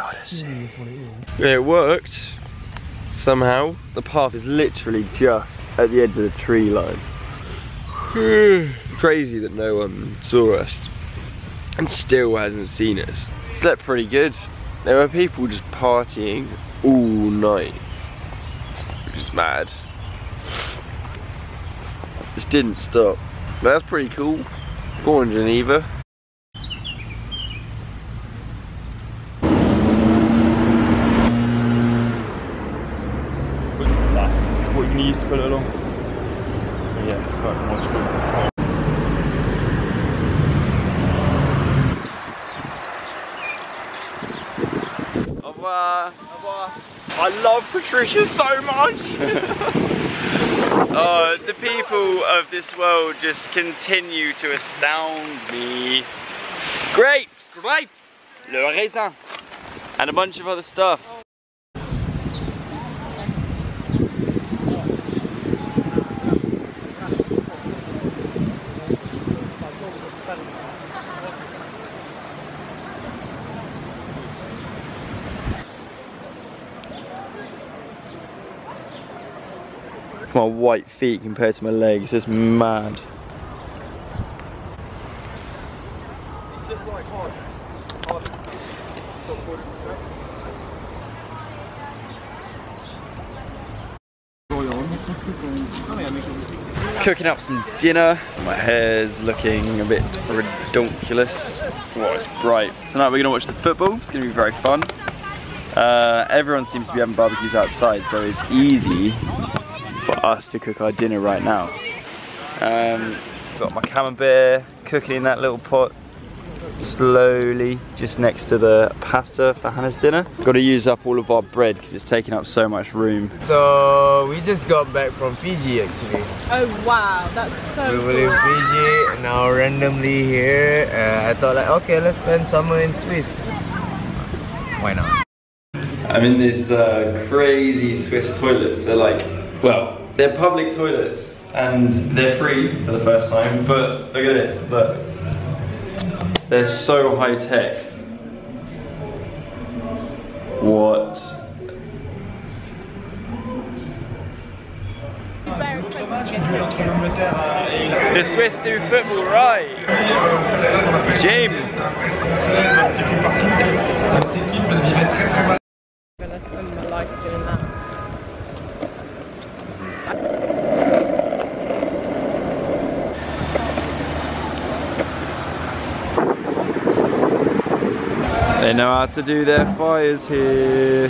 Odyssey. It worked. Somehow. The path is literally just at the edge of the tree line. Crazy that no one saw us and still hasn't seen us. Slept pretty good. There were people just partying all night, which is mad. Just didn't stop. That's pretty cool. Born in Geneva. What you to put it along? Yeah, fuck, more screw. Au revoir. Au revoir. I love Patricia so much. oh, the people of this world just continue to astound me. Grapes. Grapes. Le raisin. And a bunch of other stuff. My white feet compared to my legs, it's mad. It's just like hard. Hard. Cooking up some dinner. My hair's looking a bit redonkulous. Oh, it's bright. Tonight we're gonna watch the football. It's gonna be very fun. Uh, everyone seems to be having barbecues outside, so it's easy for us to cook our dinner right now. Um, got my camembert cooking in that little pot slowly just next to the pasta for Hannah's dinner. Got to use up all of our bread because it's taking up so much room. So we just got back from Fiji actually. Oh wow, that's so We cool. were in Fiji, and now randomly here. Uh, I thought like, okay, let's spend summer in Swiss. Why not? I'm in these uh, crazy Swiss toilets. They're like, well, they're public toilets and they're free for the first time. But look at this, look. They're so high tech. What? The Swiss do football right. Jim. I'm gonna spend my life doing that. They know how to do their fires here.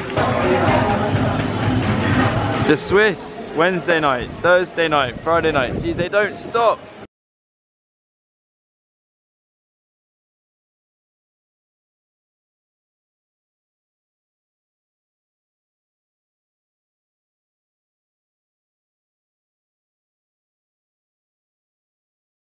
The Swiss, Wednesday night, Thursday night, Friday night. Gee, they don't stop.